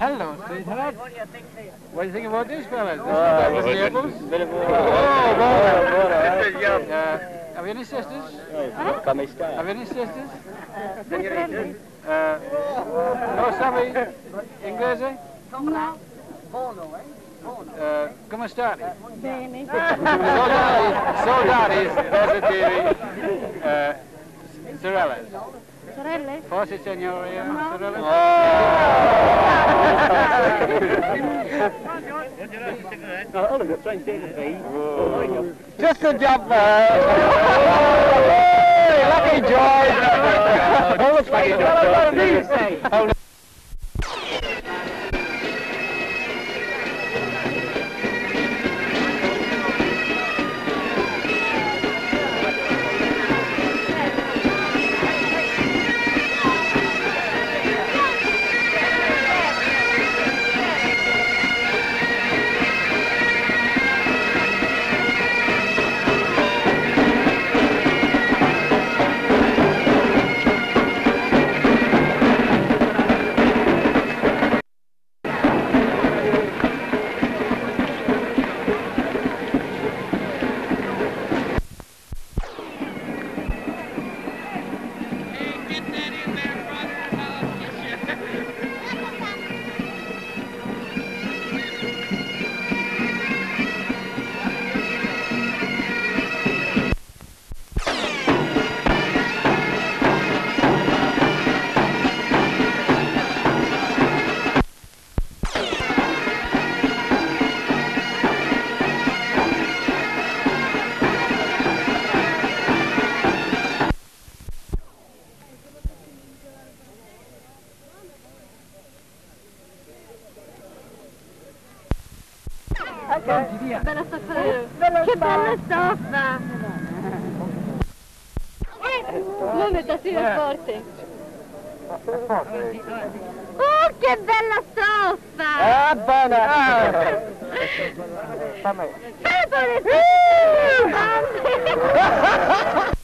Hello, sweetheart. What do you think? What do you think about this, fellas? This Oh, is bit Naples. of- bit of- Oh, Bora, Bora, This is Yum. Uh, have you any sisters? Come sta? Have you any sisters? Uh, no sabe inglese? No, Bono, eh? Uh, come state? bene. Soldati, soldati, positivi, uh, sorelle. Sorelle? Forse signore No. sorelle? Oh, look, try and take the bee. Just a job, man. Hey, lucky George. Oh, looks Oh, Bella stoffa. Che bella stoffa. Non mettersi da forte. Oh, che bella stoffa! Ah, buona. Ah. Fai pure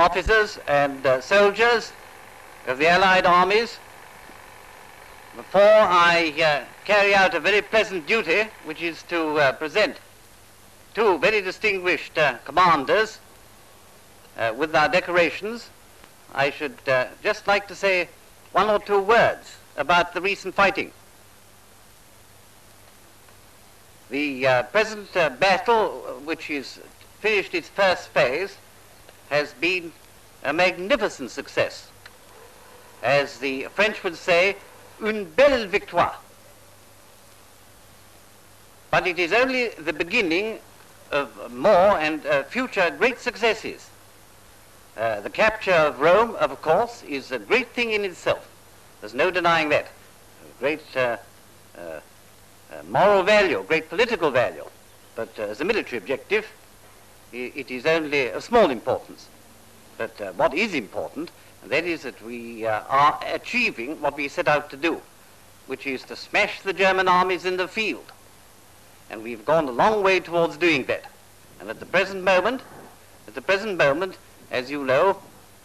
officers and uh, soldiers of the Allied armies, before I uh, carry out a very pleasant duty, which is to uh, present two very distinguished uh, commanders uh, with our decorations, I should uh, just like to say one or two words about the recent fighting. The present battle, which is finished its first phase, has been a magnificent success. As the French would say, une belle victoire. But it is only the beginning of more and uh, future great successes. Uh, the capture of Rome, of course, is a great thing in itself. There's no denying that. A great uh, uh, uh moral value, great political value. But uh, as a military objective, it is only of small importance. But uh, what is important, and that is that we are achieving what we set out to do, which is to smash the German armies in the field. And we've gone a long way towards doing that. And at the present moment, at the present moment, as you know,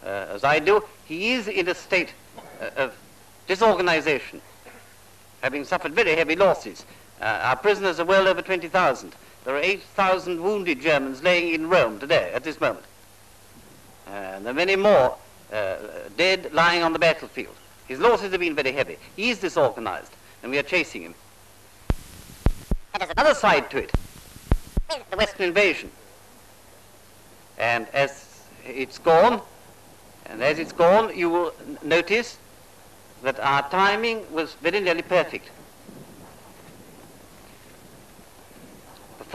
uh, as I do, he is in a state uh, of disorganization, having suffered very heavy losses. Uh, our prisoners are well over 20,000. There are 8,000 wounded Germans laying in Rome today, at this moment. and there are many more uh, dead lying on the battlefield. His losses have been very heavy. He is disorganized, and we are chasing him. And there's another side to it, the Western invasion. And as it's gone, and as it's gone, you will notice that our timing was very nearly perfect.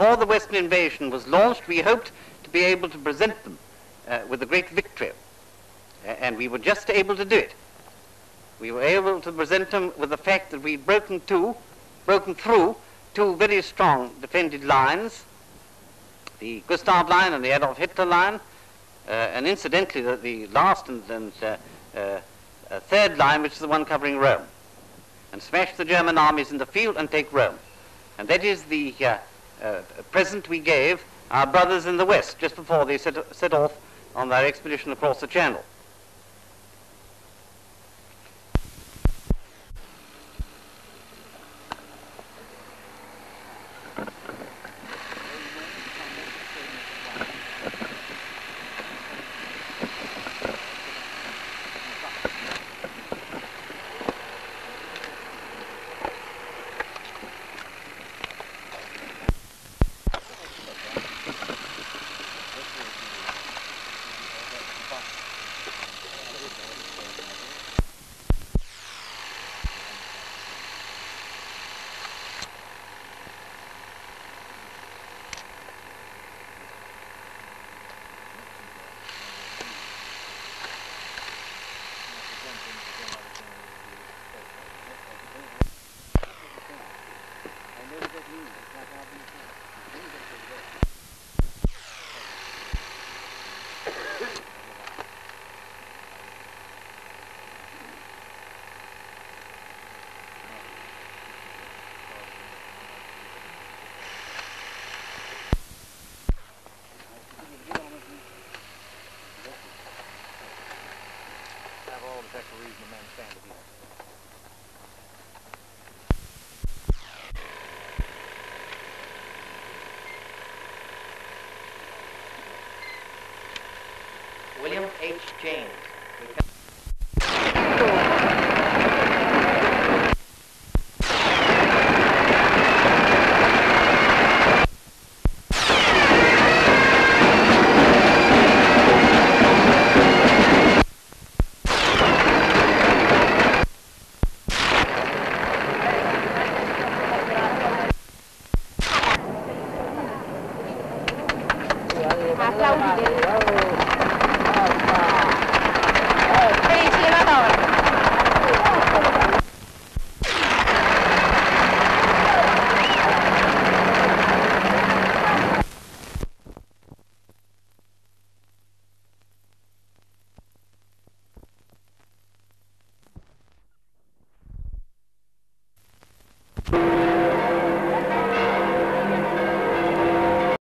Before the Western invasion was launched, we hoped to be able to present them uh, with a great victory. and we were just able to do it. We were able to present them with the fact that we'd broken, two, broken through two very strong defended lines, the Gustav line and the Adolf Hitler line, uh, and incidentally the, the last and, and uh, uh, third line, which is the one covering Rome, and smash the German armies in the field and take Rome. And that is the uh, present we gave our brothers in the West just before they set, set off on their expedition across the Channel. William H. James.